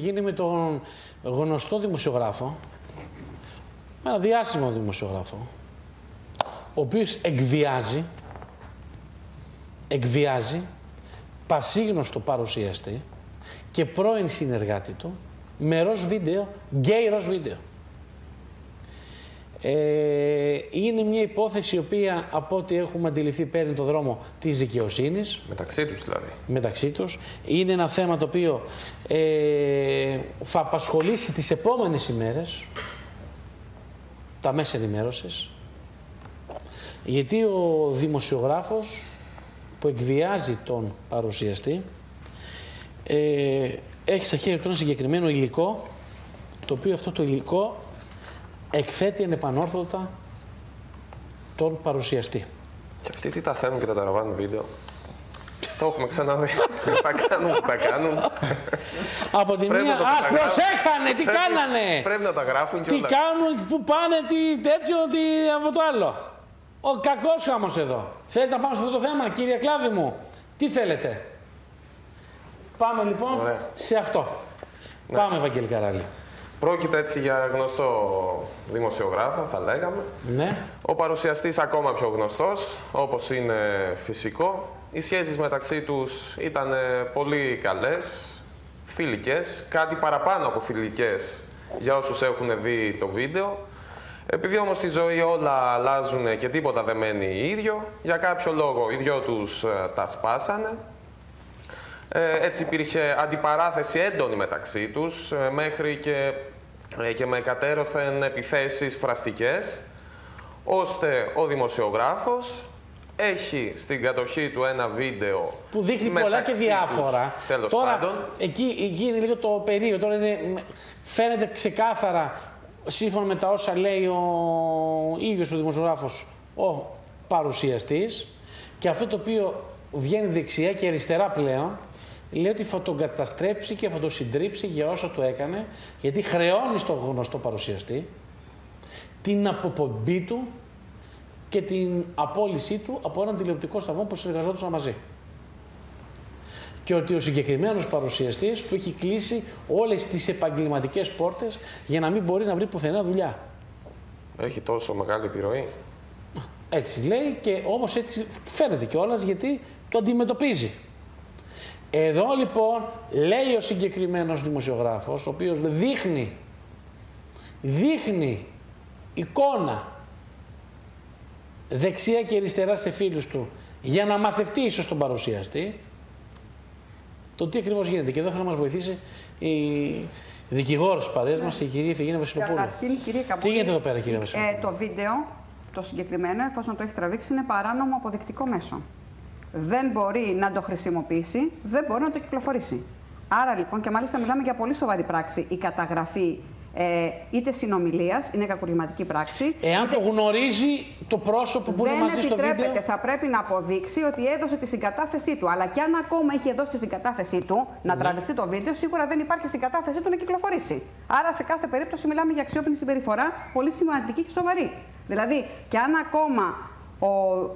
γίνει με τον γνωστό δημοσιογράφο, με ένα διάσημο δημοσιογράφο, ο οποίος εκβιάζει, εκβιάζει πασίγνωστο παρουσιαστή και πρώην συνεργάτη του με ροζ βίντεο, γκέι ροζ βίντεο. Ε, είναι μια υπόθεση η οποία από ό,τι έχουμε αντιληφθεί παίρνει το δρόμο της δικαιοσύνης. Μεταξύ τους δηλαδή. Μεταξύ τους. Είναι ένα θέμα το οποίο ε, θα απασχολήσει τις επόμενες ημέρες τα μέσα ενημέρωσης γιατί ο δημοσιογράφος που εκβιάζει τον παρουσιαστή ε, έχει στα χέρια του ένα συγκεκριμένο υλικό το οποίο αυτό το υλικό εκθέτει ανεπανόρθωτα τον παρουσιαστή. Και αυτοί τι τα θέλουν και τα τραβάνουν βίντεο; Το έχουμε ξαναδεί. τα κάνουν, τα κάνουν. Από τη μία, ας προσέχανε, τι κάνανε. Πρέπει να τα γράφουν και Τι κάνουν, πού πάνε, τι τέτοιο, τι από το άλλο. Ο κακός χάμος εδώ. Θέλετε να πάμε σε αυτό το θέμα, κύριε Κλάδη μου; Τι θέλετε; Πάμε λοιπόν σε αυτό. Ναι. Πάμε, Ευαγγέλη Καράλη. Πρόκειται έτσι για γνωστό δημοσιογράφο, θα λέγαμε. Ναι. Ο παρουσιαστής ακόμα πιο γνωστός, όπως είναι φυσικό. Οι σχέσεις μεταξύ τους ήταν πολύ καλές, φιλικές, κάτι παραπάνω από φιλικές για όσους έχουν δει το βίντεο. Επειδή όμως στη ζωή όλα αλλάζουν και τίποτα δεν μένει ίδιο, για κάποιο λόγο οι δυο τους ε, τα σπάσανε. Ε, έτσι υπήρχε αντιπαράθεση έντονη μεταξύ τους, ε, μέχρι και, και με κατέρωθεν επιθέσεις φραστικές, ώστε ο δημοσιογράφος έχει στην κατοχή του ένα βίντεο που δείχνει πολλά και διάφορα. Τους, τώρα, πάντων. Εκεί, εκεί είναι λίγο το περίοδο. Τώρα είναι, φαίνεται ξεκάθαρα σύμφωνα με τα όσα λέει ο ίδιος ο δημοσιογράφος, ο παρουσιαστής και αυτό το οποίο βγαίνει δεξιά και αριστερά πλέον, λέει ότι θα τον καταστρέψει και θα τον συντρίψει για όσο το έκανε, γιατί χρεώνει στον γνωστό παρουσιαστή την αποπομπή του και την απόλυσή του από έναν τηλεοπτικό σταθμό που συνεργαζόταν μαζί και ότι ο συγκεκριμένος παρουσιαστής του έχει κλείσει όλες τις επαγγελματικές πόρτες για να μην μπορεί να βρει πουθενά δουλειά. Έχει τόσο μεγάλη επιρροή. Έτσι λέει και όμως έτσι φαίνεται κιόλας γιατί το αντιμετωπίζει. Εδώ λοιπόν λέει ο συγκεκριμένος δημοσιογράφος, ο οποίος δείχνει, δείχνει εικόνα δεξιά και αριστερά σε φίλους του για να μαθευτεί ίσως τον παρουσιαστή, το τι ακριβώς γίνεται. Και εδώ θα μας βοηθήσει η δικηγόρος τη παρέας μας, η κυρία Φεγίνα Βασιλοπούλου. Καταρχήν, κυρία Καμπούλη, τι γίνεται εδώ πέρα, κυρία ε, Βασιλοπούλου; Ε, το βίντεο, το συγκεκριμένο, εφόσον το έχει τραβήξει, είναι παράνομο αποδεικτικό μέσο. Δεν μπορεί να το χρησιμοποιήσει, δεν μπορεί να το κυκλοφορήσει. Άρα λοιπόν, και μάλιστα μιλάμε για πολύ σοβαρή πράξη, η καταγραφή ε, είτε συνομιλίας, είναι κακουργηματική πράξη. Εάν είτε... το γνωρίζει το πρόσωπο που είναι μαζί στο βίντεο. Δεν θα πρέπει να αποδείξει ότι έδωσε τη συγκατάθεσή του. Αλλά και αν ακόμα έχει δώσει τη συγκατάθεσή του να ναι. τραβηχθεί το βίντεο, σίγουρα δεν υπάρχει συγκατάθεσή του να κυκλοφορήσει. Άρα σε κάθε περίπτωση μιλάμε για αξιόπινη συμπεριφορά, πολύ σημαντική και σοβαρή. Δηλαδή, και αν ακόμα ο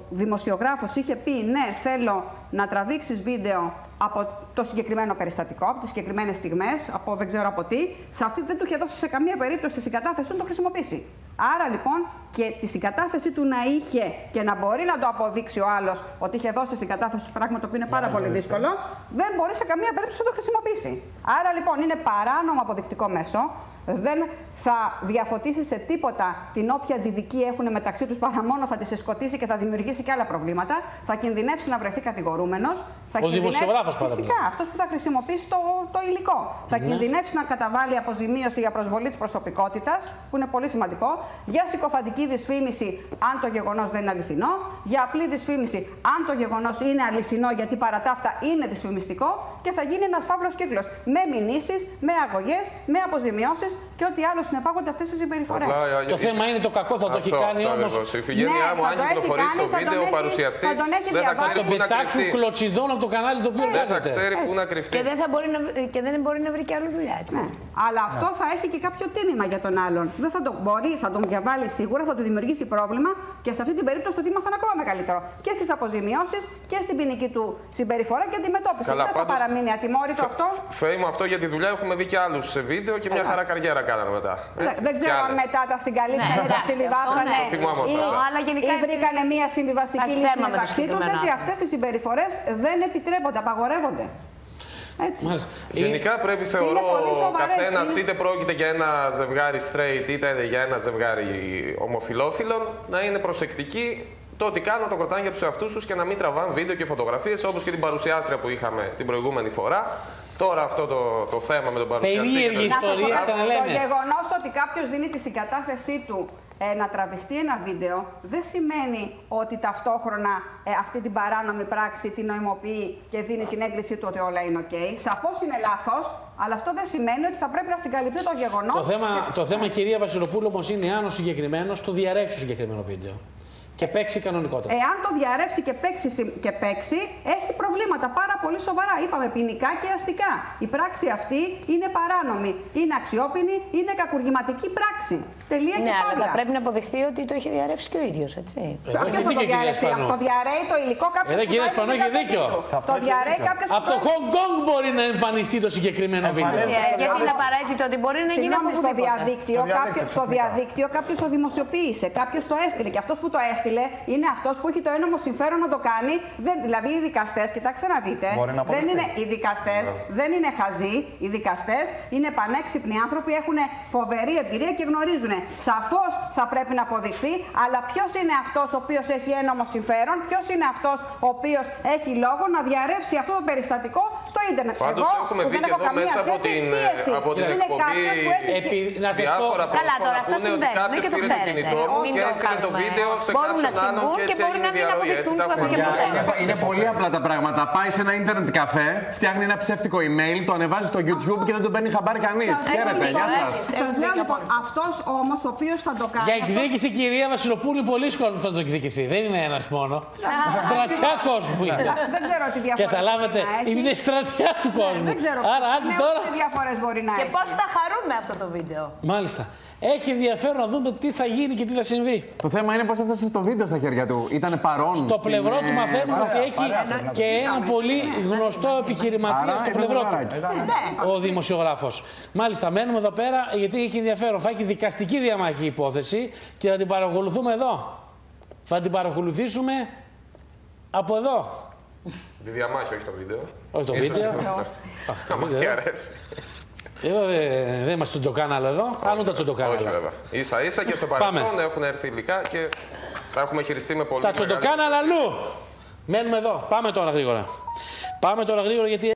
δημοσιογράφος είχε πει ναι, θέλω να τραβήξεις βίντεο από το συγκεκριμένο περιστατικό, από τις συγκεκριμένες στιγμές, από δεν ξέρω από τι, σε αυτή δεν του είχε δώσει σε καμία περίπτωση τη συγκατάθεση του να το χρησιμοποιήσει. Άρα λοιπόν και τη συγκατάθεση του να είχε και να μπορεί να το αποδείξει ο άλλος ότι είχε δώσει τη συγκατάθεση του πράγμα το οποίο είναι πάρα πολύ δύσκολο, δεν μπορεί σε καμία περίπτωση να το χρησιμοποιήσει. Άρα λοιπόν είναι παράνομο αποδεικτικό μέσο, δεν θα διαφωτίσει σε τίποτα την όποια αντιδική έχουν μεταξύ τους παρά μόνο θα τη σκοτήσει και θα δημιουργήσει και άλλα προβλήματα. Θα κινδυνεύσει να βρεθεί κατηγορούμενος. Ο δημοσιογράφος Φυσικά, αυτός που θα χρησιμοποιήσει το, το υλικό. Θα ναι. κινδυνεύσει να καταβάλει αποζημίωση για προσβολή της προσωπικότητας, που είναι πολύ σημαντικό, για συκοφαντική δυσφήμιση, αν το γεγονός δεν είναι αληθινό, για απλή δυσφήμιση, αν το γεγονός είναι αληθινό, γιατί παρά τα αυτά είναι δυσφημιστικό, και θα γίνει ένας φαύλος κύκλος με μηνύσεις, με αγωγές, με αποζημιώσεις και ό,τι άλλο συνεπάγονται αυτές τις συμπεριφορές. Το θέμα είναι το κακό, θα το έχει κάνει όμω. Η Φιγένειά μου, αν κυκλοφορήσει το βίντεο, ο παρουσιαστής δεν θα ξέρει τον πετάξουν κλωτσιδών από το κανάλι το οποίο δεν θα ξέρει πού να κρυφτεί. Και δεν, μπορεί να, και δεν μπορεί να βρει και άλλη δουλειά, έτσι. Ναι. Αλλά αυτό θα έχει και κάποιο τίμημα για τον άλλον. Δεν θα τον μπορεί, θα τον διαβάλεις σίγουρα, θα του δημιουργήσει πρόβλημα και σε αυτή την περίπτωση το τίμημα θα είναι ακόμα μεγαλύτερο. Και στις αποζημιώσεις και στην ποινική του συμπεριφορά και αντιμετώπιση. Καλά, Δεν θα πάντως- παραμείνει ατιμόρυτο αυτό. Φέη μου αυτό για τη δουλειά έχουμε δει και άλλους σε βίντεο και μια Εντάξει. χαρά καριέρα κάνανε μετά. Έτσι, Δεν κι ξέρω αν άλλες. μετά τα συγκαλύψανε, Ναι, τα εντάξει, συμβιβάσανε αυτό ναι. Θυμάμαι ή, αυτά. Αλλά γενικά ή βρήκανε μια συμβιβαστική Υπάρχει λύση θέμα με το μεταξύ τους. συγκεκριμένο Έτσι, άτομο. αυτές οι συμπεριφορές δεν επιτρέπονται, απαγορεύονται. Έτσι. Μάλιστα. Γενικά πρέπει θεωρώ πολύ ο σοβαρές, καθένας είναι- είτε πρόκειται για ένα ζευγάρι straight είτε για ένα ζευγάρι ομοφυλόφιλων να είναι προσεκτικοί το ότι κάνουν το κρατάνε για τους εαυτούς τους και να μην τραβάνε βίντεο και φωτογραφίες όπως και την παρουσιάστρια που είχαμε την προηγούμενη φορά. Τώρα αυτό το, το θέμα με τον παρουσιαστή. και Περίεργη το- Να σας πω ιστορία, κάτι, ξαναλέμε. Το γεγονός ότι κάποιος δίνει τη συγκατάθεσή του ε, να τραβηχτεί ένα βίντεο δεν σημαίνει ότι ταυτόχρονα ε, αυτή την παράνομη πράξη την νομιμοποιεί και δίνει την έγκρισή του ότι όλα είναι οκ. Σαφώς είναι λάθος, αλλά αυτό δεν σημαίνει ότι θα πρέπει να συγκαλυφθεί το γεγονός. Το θέμα, το θέμα κυρία Βασιλοπούλου όμως είναι αν ο συγκεκριμένος το διαρρεύσει το συγκεκριμένο βίντεο. Και παίξει κανονικότερα. Εάν το διαρρεύσει και παίξει, συ- και παίξει, έχει προβλήματα πάρα πολύ σοβαρά. Είπαμε ποινικά και αστικά. Η πράξη αυτή είναι παράνομη, είναι αξιόπινη, είναι κακουργηματική πράξη. Τελεία Ναι, και αλλά παύλα. θα πρέπει να αποδειχθεί ότι το έχει διαρρεύσει και ο ίδιος, έτσι. Εδώ Ποιος έχει θα το δίκιο η κυρία διαρρεύσει, Σπανό. Το διαρρέει το υλικό κάποιο Εδώ, που κυρία το Σπανό, έχει έχει δίκιο. Το διαρρέει κάποιος Από το Hong Kong μπορεί να εμφανιστεί το συγκεκριμένο βίντεο. Ε, Γιατί είναι απαραίτητο ότι μπορεί να γίνει από Συγγνώμη, στο οπουδήποτε. διαδίκτυο, Στο κάποιο, διαδίκτυο, στο ξαφνικά. διαδίκτυο κάποιος το δημοσιοποίησε, κάποιος το έστειλε. Και αυτός που το έστειλε είναι αυτός που έχει το ένομο συμφέρον να το κάνει. Δεν, δηλαδή οι δικαστές, κοιτάξτε να δείτε, Μπορεί να δεν αποδειχθεί. είναι οι δικαστές, δεν είναι χαζοί. Οι δικαστές είναι πανέξυπνοι άνθρωποι, έχουν φοβερή εμπειρία και γνωρίζουν. Σαφώς θα πρέπει να αποδειχθεί, αλλά ποιος είναι αυτός ο οποίος έχει ένομο συμφέρον, ποιος είναι αυτός ο οποίος έχει λόγο να διαρρεύσει αυτό το περιστατικό στο ίντερνετ. Πάντως Εγώ, το έχουμε που δει δεν και έχω εδώ καμία μέσα από σχέση, την, πίεση. από την είναι εκπομπή κάποιος που έχει Επί- να σας πω, διάφορα Καλά, τώρα αυτά πρόσωπα που ακούνε ότι συμβαίνουν κάποιος και το πήρε το ξέρετε. κινητό μου Μην και το έστειλε το κάνουμε. βίντεο σε Μπορούν να κάποιον άλλον συμβούν και και έτσι μπορεί έγινε να μην διαρροή. Έτσι αποδειχθούν τα καθόλου. έχουμε Και δει. ποτέ. Είναι, είναι πολύ απλά τα πράγματα. Πάει σε ένα ίντερνετ καφέ, φτιάχνει ένα ψεύτικο email, το ανεβάζει στο YouTube και δεν τον παίρνει χαμπάρι κανείς. Σας Χαίρετε, λέω, γεια λοιπόν, σας. Σας λέω λοιπόν, αυτός όμως ο οποίος θα το κάνει... Για αυτός- εκδίκηση, κυρία Βασιλοπούλου, πολλοί κόσμοι θα το εκδικηθεί. Δεν είναι ένας μόνο. Στρατιά κόσμου είναι. Εντάξει, δεν ξέρω τι διαφορές Καταλάβατε, μπορεί να έχει. είναι στρατιά του Ναι, κόσμου. Δεν ξέρω. Άρα, άντε Ναι, τώρα. Τι διαφορές μπορεί να Και έχει. πώς θα χαρούμε αυτό το βίντεο. Μάλιστα. Έχει ενδιαφέρον να δούμε τι θα γίνει και τι θα συμβεί. Το θέμα είναι πώς έφτασε το βίντεο στα χέρια του. Ήταν παρόν. Στο στην, πλευρό του ε, μαθαίνουμε ότι έχει και ένα πολύ γνωστό επιχειρηματία Άρα στο είναι πλευρό του. ζευγαράκι. Ο δημοσιογράφος. Μάλιστα, μένουμε εδώ πέρα γιατί έχει ενδιαφέρον. Θα έχει δικαστική διαμάχη η υπόθεση και θα την παρακολουθούμε εδώ. Θα την παρακολουθήσουμε από εδώ. Τη διαμάχη, όχι το βίντεο. Όχι το Ίσως βίντεο. και το- Αχ, το Θα μας βίντεο. αρέσει. Εδώ δεν δεν είμαστε στο τζοκάναλο εδώ. Άλλο τα Όχι τσοντοκάναλα. βέβαια. Ίσα ίσα και στο Πάμε. παρελθόν έχουν έρθει υλικά και τα έχουμε χειριστεί με πολύ Τα μεγάλη τσοντοκάναλα αλλού. Μένουμε εδώ. Πάμε τώρα γρήγορα. Πάμε τώρα γρήγορα γιατί